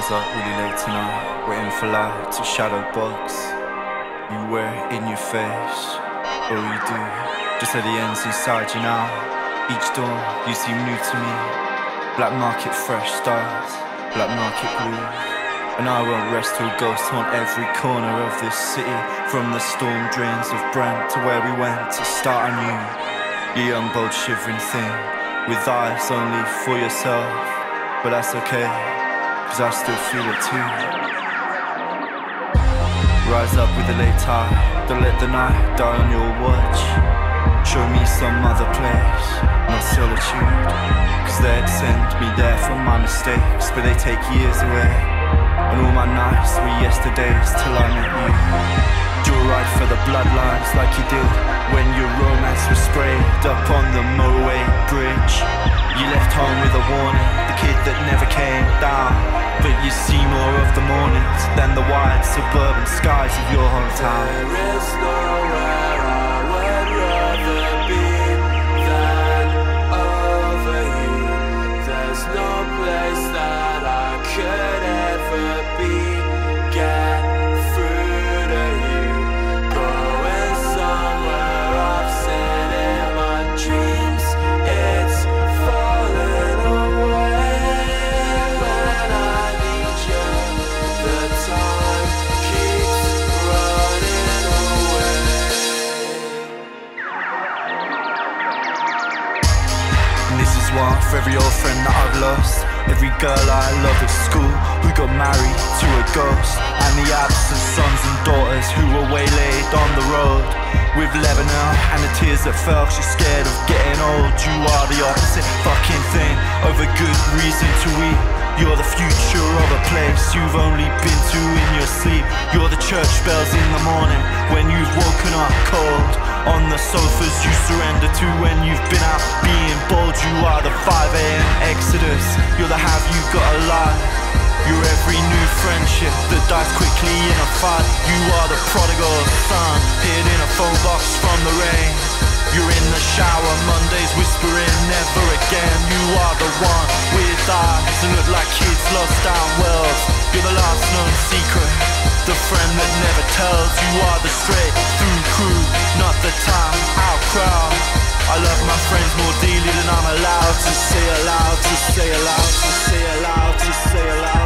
Up really late tonight, waiting for light to shadow box. You wear it in your face, oh you do. Just at the ends inside you now. Each dawn you seem new to me. Black market fresh stars, black market blue. And I won't rest till ghosts haunt every corner of this city From the storm drains of Brent to where we went to start anew You young bold shivering thing, with eyes only for yourself But that's okay, cause I still feel it too. Rise up with the late tide, don't let the night die on your watch. Show me some other place, not solitude. Cause they'd send me there for my mistakes But they take years away. And all my nights were yesterdays till I met you. Do right for the bloodlines like you did When your romance was sprayed up on the motorway bridge. You left home with a warning. The kid that never came down. But you see more of the mornings Than the wide suburban skies of your hometown. There is nowhere one for every old friend that I've lost. Every girl I loved at school who got married to a ghost. And the absent sons and daughters who were waylaid on the road. With Lebanon and the tears that fell She's scared of getting old. You are the opposite fucking thing Of a good reason to weep. You're the future of a place you've only been to in your sleep. You're the church bells in the morning When you've woken up on the sofas you surrender to when you've been out being bold. You are the 5am exodus. You're the have you got a lie. You're every new friendship that dies quickly in a fight. You are the prodigal son, hid in a phone box from the rain. You're in the shower Mondays whispering never again. You are the one with eyes that look like kids lost down wells. You're the last known secret, the friend that never tells. You are the straight through crew, not the time out crowd. I love my friends more dearly than I'm allowed to say aloud, to say aloud, to say aloud, to say aloud,